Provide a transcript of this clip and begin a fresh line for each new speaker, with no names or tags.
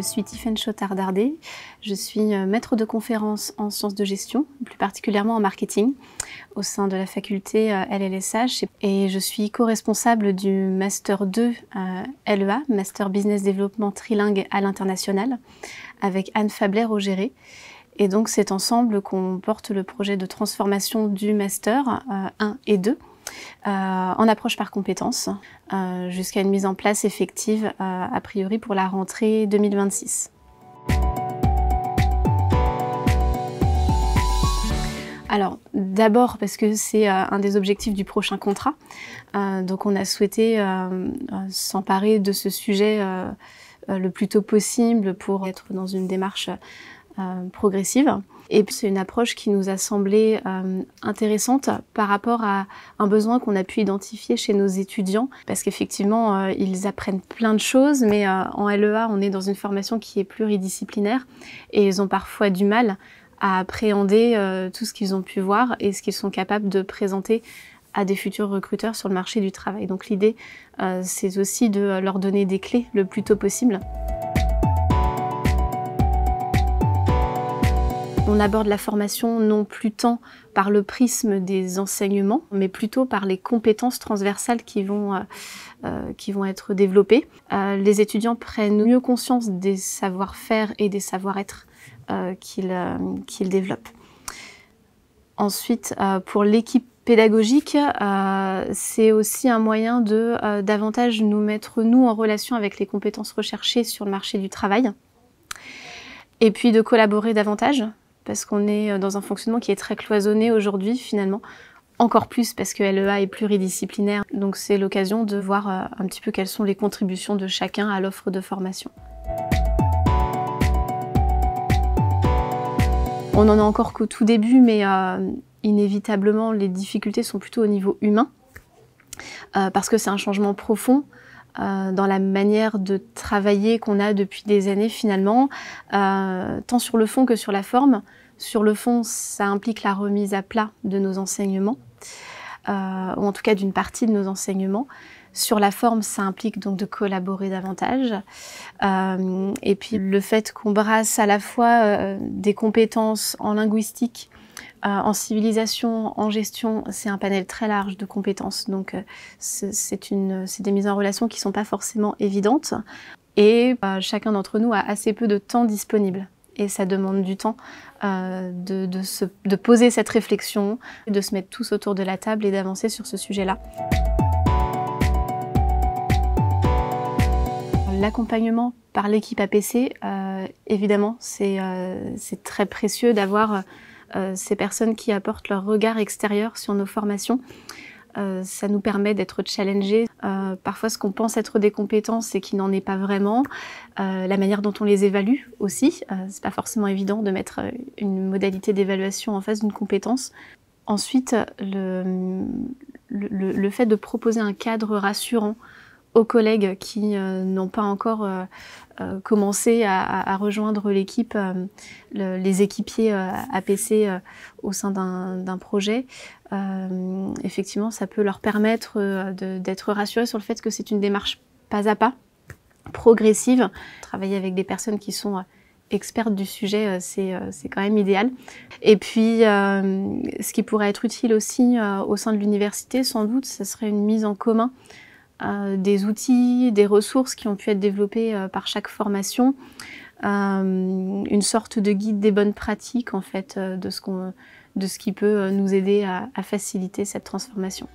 suis Tiffaine Chotard-Dardé. Je suis euh, maître de conférence en sciences de gestion, plus particulièrement en marketing, au sein de la faculté LLSH. Et je suis co-responsable du Master 2 LEA, Master Business Development Trilingue à l'international, avec Anne Fabler-Augéré. Et donc c'est ensemble qu'on porte le projet de transformation du Master 1 et 2 euh, en approche par compétences, euh, jusqu'à une mise en place effective euh, a priori pour la rentrée 2026. Alors d'abord parce que c'est un des objectifs du prochain contrat. donc on a souhaité s'emparer de ce sujet le plus tôt possible pour être dans une démarche progressive. Et c'est une approche qui nous a semblé euh, intéressante par rapport à un besoin qu'on a pu identifier chez nos étudiants, parce qu'effectivement euh, ils apprennent plein de choses, mais euh, en LEA on est dans une formation qui est pluridisciplinaire et ils ont parfois du mal à appréhender tout ce qu'ils ont pu voir et ce qu'ils sont capables de présenter à des futurs recruteurs sur le marché du travail. Donc l'idée, c'est aussi de leur donner des clés le plus tôt possible. On aborde la formation non plus tant par le prisme des enseignements, mais plutôt par les compétences transversales qui vont, euh, euh, être développées. Euh, les étudiants prennent mieux conscience des savoir-faire et des savoir-être qu'ils développent. Ensuite, pour l'équipe pédagogique, c'est aussi un moyen de davantage nous mettre, nous, en relation avec les compétences recherchées sur le marché du travail. Et puis de collaborer davantage parce qu'on est euh, dans un fonctionnement qui est très cloisonné aujourd'hui finalement. Encore plus parce que LEA est pluridisciplinaire, donc c'est l'occasion de voir euh, un petit peu quelles sont les contributions de chacun à l'offre de formation. On en a encore qu'au tout début, mais euh, inévitablement les difficultés sont plutôt au niveau humain, parce que c'est un changement profond. Dans la manière de travailler qu'on a depuis des années finalement, tant sur le fond que sur la forme. Sur le fond, ça implique la remise à plat de nos enseignements, euh, ou en tout cas d'une partie de nos enseignements. Sur la forme, ça implique donc de collaborer davantage. Euh, et puis le fait qu'on brasse à la fois euh, des compétences en linguistique, en civilisation, en gestion, c'est un panel très large de compétences. Donc c'est des mises en relation qui ne sont pas forcément évidentes. Et chacun d'entre nous a assez peu de temps disponible et ça demande du temps euh, de, poser cette réflexion, de se mettre tous autour de la table et d'avancer sur ce sujet-là. L'accompagnement par l'équipe APC, euh, évidemment, euh, c'est très précieux d'avoir ces personnes qui apportent leur regard extérieur sur nos formations. Euh, ça nous permet d'être challengés. Euh, parfois, ce qu'on pense être des compétences et qui n'en est pas vraiment. Euh, la manière dont on les évalue aussi. c'est pas forcément évident de mettre une modalité d'évaluation en face d'une compétence. Ensuite, le, fait de proposer un cadre rassurant aux collègues qui n'ont pas encore commencé à, à, rejoindre l'équipe, les équipiers APC au sein d'un projet, euh, effectivement, ça peut leur permettre euh, d'être rassurés sur le fait que c'est une démarche pas à pas, progressive. Travailler avec des personnes qui sont euh, expertes du sujet, c'est quand même idéal. Et puis, ce qui pourrait être utile aussi au sein de l'université, sans doute, ce serait une mise en commun des outils, des ressources qui ont pu être développées par chaque formation, une sorte de guide des bonnes pratiques en fait de ce qu'on de ce qui peut euh, nous aider à, faciliter cette transformation.